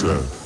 said.